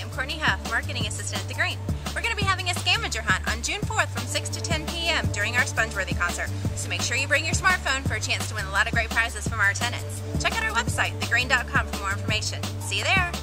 I'm Courtney Huff, Marketing Assistant at The Greene. We're going to be having a scavenger hunt on June 4th from 6 to 10 p.m. during our Spongeworthy concert. So make sure you bring your smartphone for a chance to win a lot of great prizes from our tenants. Check out our website, thegreene.com for more information. See you there!